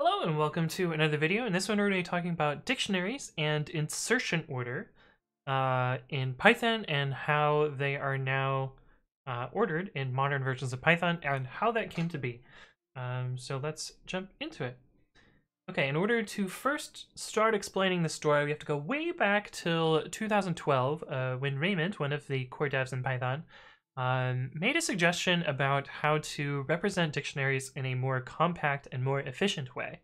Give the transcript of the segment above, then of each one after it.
Hello and welcome to another video. In this one, we're going to be talking about dictionaries and insertion order uh, in Python and how they are now uh, ordered in modern versions of Python and how that came to be. Um, so let's jump into it. Okay, in order to first start explaining the story, we have to go way back till 2012 uh, when Raymond, one of the core devs in Python, um, made a suggestion about how to represent dictionaries in a more compact and more efficient way.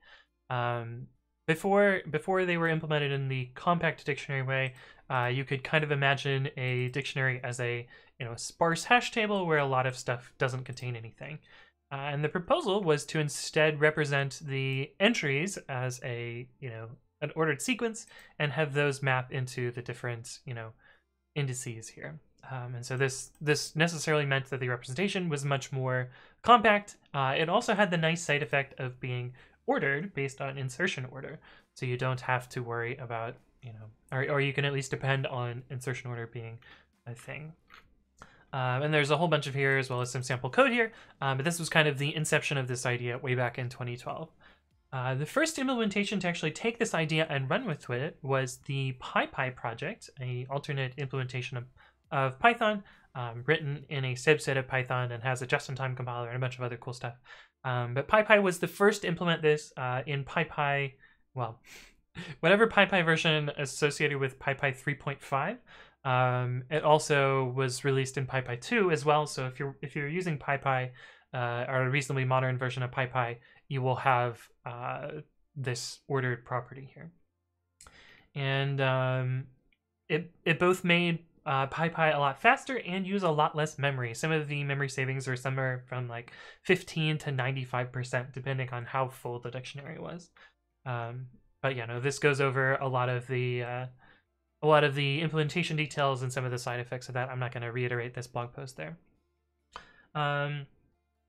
Um, before before they were implemented in the compact dictionary way, uh, you could kind of imagine a dictionary as a you know sparse hash table where a lot of stuff doesn't contain anything. Uh, and the proposal was to instead represent the entries as a you know an ordered sequence and have those map into the different you know indices here. Um, and so this this necessarily meant that the representation was much more compact. Uh, it also had the nice side effect of being ordered based on insertion order, so you don't have to worry about you know, or or you can at least depend on insertion order being a thing. Um, and there's a whole bunch of here as well as some sample code here, um, but this was kind of the inception of this idea way back in 2012. Uh, the first implementation to actually take this idea and run with it was the PyPy project, a alternate implementation of of Python, um, written in a subset of Python and has a just-in-time compiler and a bunch of other cool stuff. Um, but PyPy was the first to implement this uh, in PyPy, well, whatever PyPy version associated with PyPy 3.5. Um, it also was released in PyPy 2 as well. So if you're if you're using PyPy uh, or a reasonably modern version of PyPy, you will have uh, this ordered property here. And um, it it both made uh, PyPy a lot faster and use a lot less memory. Some of the memory savings are somewhere from like 15 to 95%, depending on how full the dictionary was. Um, but yeah, no, this goes over a lot of the uh, a lot of the implementation details and some of the side effects of that. I'm not going to reiterate this blog post there. Um,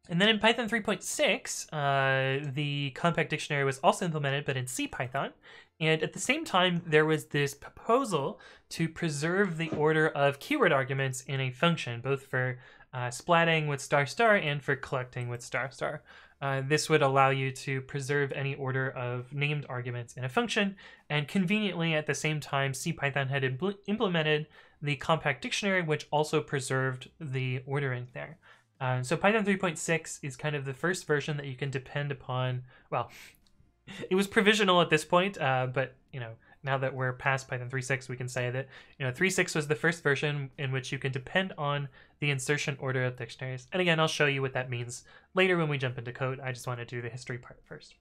and then in Python 3.6, uh, the compact dictionary was also implemented, but in CPython. And at the same time, there was this proposal to preserve the order of keyword arguments in a function, both for uh, splatting with star star and for collecting with star star. Uh, this would allow you to preserve any order of named arguments in a function, and conveniently at the same time, CPython had impl implemented the compact dictionary, which also preserved the ordering there. Uh, so Python 3.6 is kind of the first version that you can depend upon. Well, it was provisional at this point, uh, but you know now that we're past Python 3.6, we can say that you know 3.6 was the first version in which you can depend on the insertion order of dictionaries. And again, I'll show you what that means later when we jump into code. I just want to do the history part first.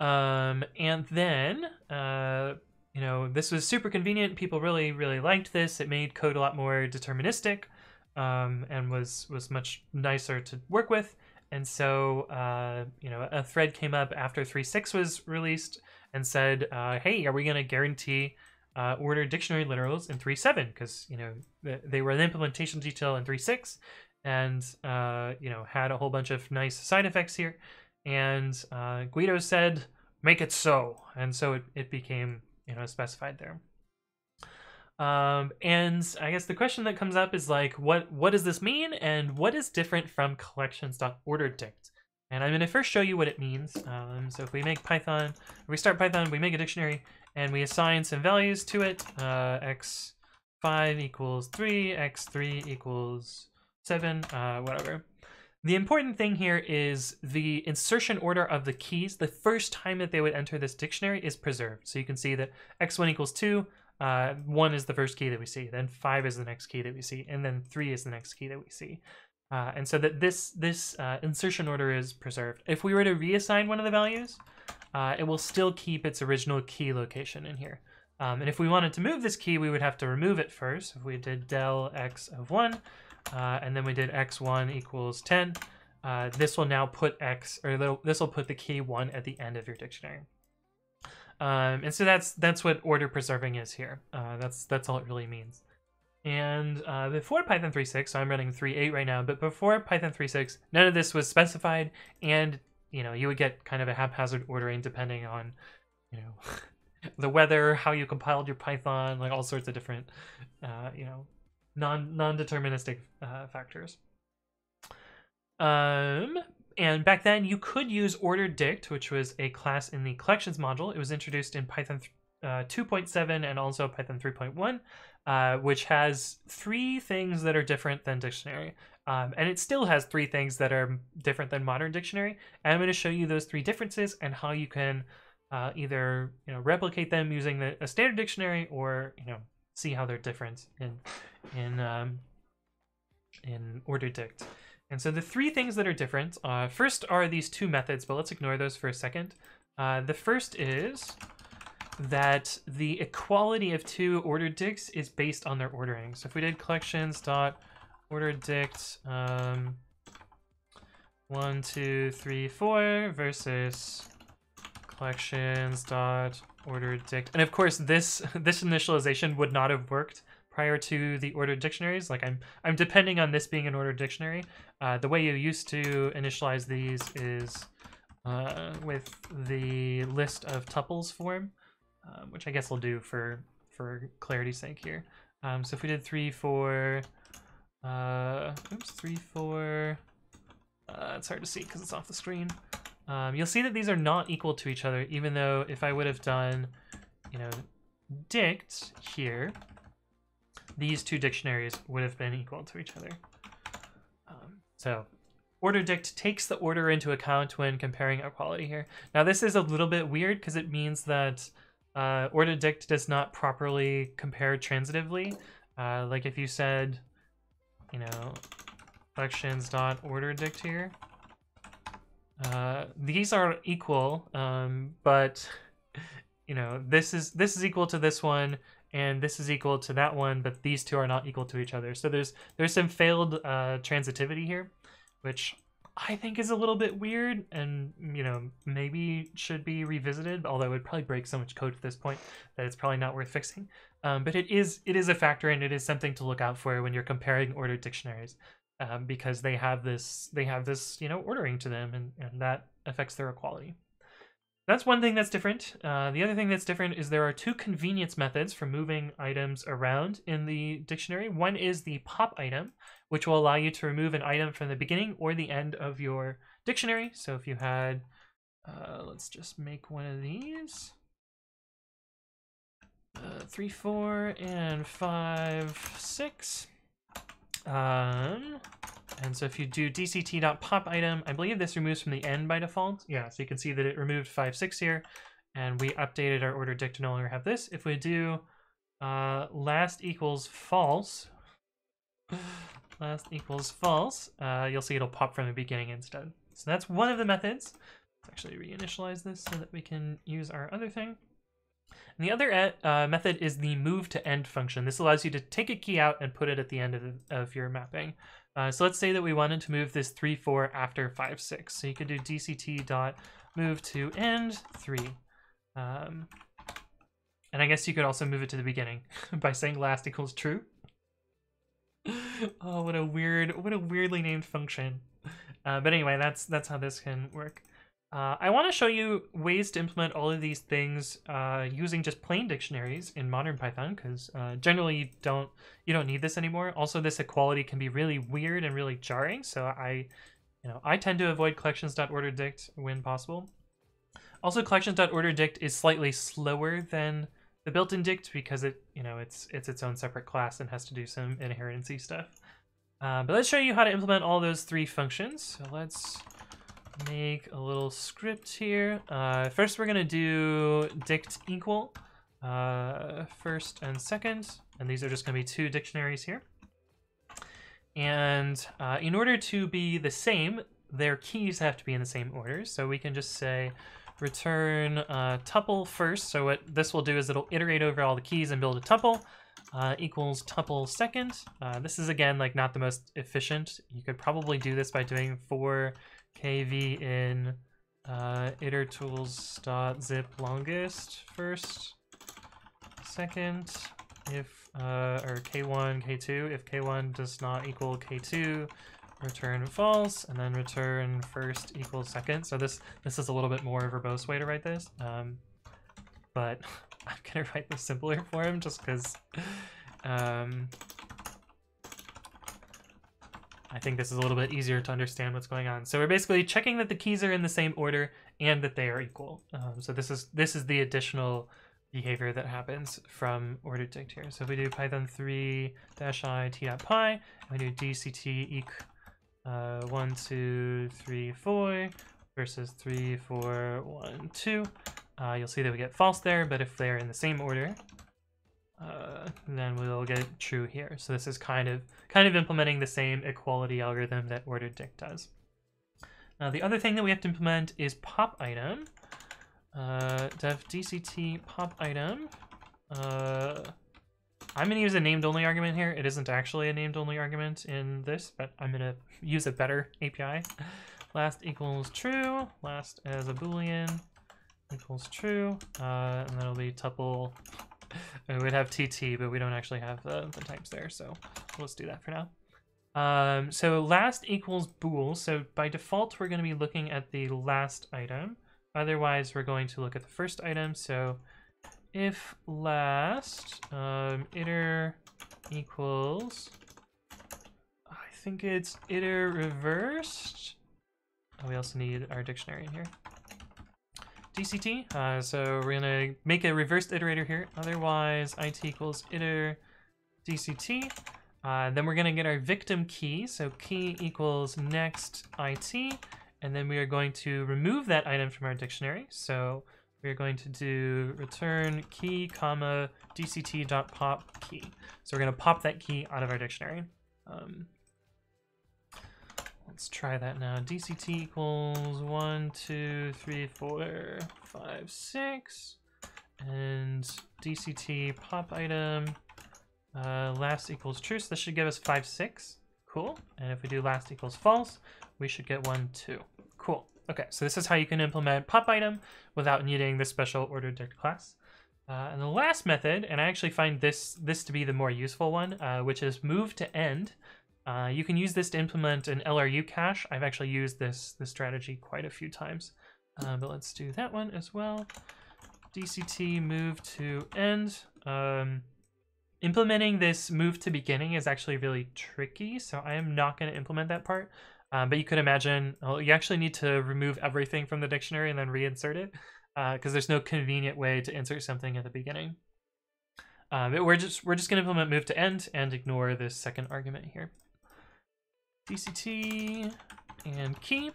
Um, and then, uh, you know, this was super convenient. People really, really liked this. It made code a lot more deterministic um, and was was much nicer to work with. And so, uh, you know, a thread came up after 3.6 was released and said, uh, "Hey, are we going to guarantee uh, order dictionary literals in 3.7? Because you know they were an implementation detail in 3.6, and uh, you know had a whole bunch of nice side effects here. And uh, Guido said, "Make it so," and so it, it became you know specified there. Um, and I guess the question that comes up is like, what what does this mean, and what is different from collections.orderDict? And I'm going to first show you what it means. Um, so if we make Python, we start Python, we make a dictionary, and we assign some values to it. Uh, x5 equals 3, x3 equals 7, uh, whatever. The important thing here is the insertion order of the keys. The first time that they would enter this dictionary is preserved. So you can see that x1 equals 2, uh, one is the first key that we see, then five is the next key that we see, and then three is the next key that we see. Uh, and so that this this uh, insertion order is preserved. If we were to reassign one of the values, uh, it will still keep its original key location in here. Um, and if we wanted to move this key, we would have to remove it first. If we did del x of 1, uh, and then we did x1 equals 10, uh, this will now put x, or this will put the key 1 at the end of your dictionary. Um, and so that's that's what order preserving is here. Uh, that's that's all it really means. And uh, before Python 3.6, so I'm running 3.8 right now, but before Python 3.6, none of this was specified, and you know you would get kind of a haphazard ordering depending on you know the weather, how you compiled your Python, like all sorts of different uh, you know non non deterministic uh, factors. Um, and back then you could use ordered dict, which was a class in the collections module. It was introduced in Python uh, 2.7 and also Python 3.1, uh, which has three things that are different than dictionary. Um, and it still has three things that are different than modern dictionary. And I'm going to show you those three differences and how you can uh, either you know replicate them using the, a standard dictionary or you know see how they're different in in um, in ordered dict. And so the three things that are different, uh, first are these two methods, but let's ignore those for a second. Uh, the first is that the equality of two ordered dicts is based on their ordering. So if we did collections dot ordered dict um, one, two, three, four versus collections dot ordered dict, and of course this this initialization would not have worked prior to the ordered dictionaries. Like I'm I'm depending on this being an ordered dictionary. Uh, the way you used to initialize these is uh, with the list of tuples form um, which I guess we'll do for for clarity's sake here. Um, so if we did three, four, uh, oops, three, four, uh, it's hard to see because it's off the screen. Um, you'll see that these are not equal to each other, even though if I would have done, you know, dict here, these two dictionaries would have been equal to each other. Um, so order dict takes the order into account when comparing equality here. Now this is a little bit weird because it means that uh, ordered dict does not properly compare transitively. Uh, like if you said, you know, collections dot order dict here, uh, these are equal, um, but you know this is this is equal to this one, and this is equal to that one, but these two are not equal to each other. So there's there's some failed uh, transitivity here, which I think is a little bit weird and, you know, maybe should be revisited, although it would probably break so much code at this point that it's probably not worth fixing. Um, but it is it is a factor and it is something to look out for when you're comparing ordered dictionaries um, because they have this they have this, you know, ordering to them and, and that affects their equality. That's one thing that's different. Uh, the other thing that's different is there are two convenience methods for moving items around in the dictionary. One is the pop item, which will allow you to remove an item from the beginning or the end of your dictionary. So if you had, uh, let's just make one of these. Uh, three, four, and five, six. Um, and so if you do dct.pop item, I believe this removes from the end by default. Yeah, so you can see that it removed five, six here, and we updated our order dict to no longer have this. If we do uh, last equals false, last equals false, uh, you'll see it'll pop from the beginning instead. So that's one of the methods. Let's actually reinitialize this so that we can use our other thing. And the other uh, method is the move to end function. This allows you to take a key out and put it at the end of, of your mapping. Uh, so let's say that we wanted to move this 3, 4 after 5, 6. So you could do dct dot move to end 3. Um, and I guess you could also move it to the beginning by saying last equals true. oh, what a weird, what a weirdly named function. Uh, but anyway, that's that's how this can work. Uh, I want to show you ways to implement all of these things uh, using just plain dictionaries in modern Python, because uh, generally you don't you don't need this anymore. Also, this equality can be really weird and really jarring, so I, you know, I tend to avoid collections.orderDict when possible. Also, collections.orderDict is slightly slower than the built-in dict because it you know it's it's its own separate class and has to do some inherency stuff. Uh, but let's show you how to implement all those three functions. So let's make a little script here. Uh, first, we're going to do dict equal uh, first and second, and these are just going to be two dictionaries here. And uh, in order to be the same, their keys have to be in the same order. So we can just say return uh, tuple first. So what this will do is it'll iterate over all the keys and build a tuple. Uh, equals tuple second. Uh, this is again like not the most efficient. You could probably do this by doing for kv in uh, itertools.zip longest first, second, if uh, or k1, k2, if k1 does not equal k2, return false, and then return first equals second. So this this is a little bit more verbose way to write this, um, but I'm gonna write the simpler form just because um, I think this is a little bit easier to understand what's going on. So we're basically checking that the keys are in the same order and that they are equal. Um, so this is this is the additional behavior that happens from ordered dict here. So if we do python 3 dash i t dot pi, and we do dct eq uh, 1, 2, 3, 4 versus 3, 4, 1, 2, uh, you'll see that we get false there, but if they're in the same order, uh, then we'll get true here. So this is kind of kind of implementing the same equality algorithm that ordered dict does. Now the other thing that we have to implement is pop item. Uh, def dct pop item. Uh, I'm to use a named only argument here. It isn't actually a named only argument in this, but I'm to use a better API. Last equals true, last as a boolean equals true, uh, and that'll be tuple we would have TT, but we don't actually have the, the types there, so let's do that for now. Um, so last equals bool. So by default, we're going to be looking at the last item. Otherwise, we're going to look at the first item. So if last um, iter equals, I think it's iter reversed. Oh, we also need our dictionary in here. DCT. Uh, so we're gonna make a reversed iterator here. Otherwise, it equals iter DCT. Uh, then we're gonna get our victim key. So key equals next IT. And then we are going to remove that item from our dictionary. So we're going to do return key comma dct dot pop key. So we're gonna pop that key out of our dictionary. Um, Let's try that now. DCT equals one, two, three, four, five, six. And DCT pop item uh, last equals true. So this should give us five, six. Cool. And if we do last equals false, we should get one, two. Cool. Okay, so this is how you can implement pop item without needing the special ordered dict class. Uh, and the last method, and I actually find this this to be the more useful one, uh, which is move to end. Uh, you can use this to implement an LRU cache. I've actually used this, this strategy quite a few times. Uh, but let's do that one as well. DCT move to end. Um, implementing this move to beginning is actually really tricky, so I am not going to implement that part. Um, but you could imagine, well, you actually need to remove everything from the dictionary and then reinsert it, because uh, there's no convenient way to insert something at the beginning. Uh, but we're just we're just going to implement move to end and ignore this second argument here. DCT and key.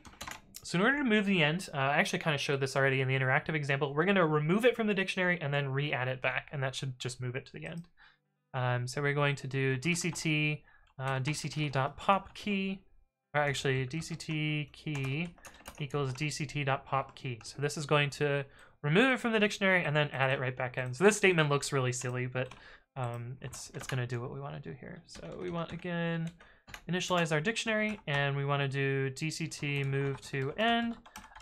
So in order to move the end, uh, I actually kind of showed this already in the interactive example. We're going to remove it from the dictionary and then re-add it back, and that should just move it to the end. Um, so we're going to do DCT uh, DCT.pop key, or actually DCT key equals DCT.pop key. So this is going to remove it from the dictionary and then add it right back in. So this statement looks really silly, but um, it's it's going to do what we want to do here. So we want again initialize our dictionary and we want to do dct move to end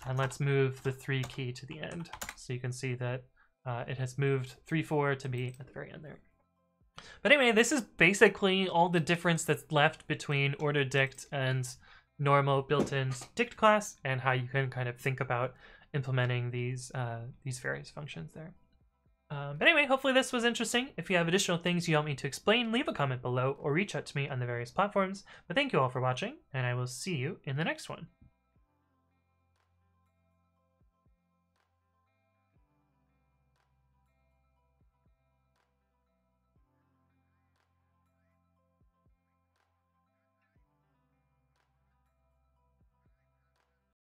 and let's move the 3 key to the end. So you can see that uh, it has moved 3, 4 to be at the very end there. But anyway, this is basically all the difference that's left between ordered dict and normal built-in dict class and how you can kind of think about implementing these, uh, these various functions there. Um, but anyway, hopefully this was interesting. If you have additional things you want me to explain, leave a comment below or reach out to me on the various platforms. But thank you all for watching, and I will see you in the next one.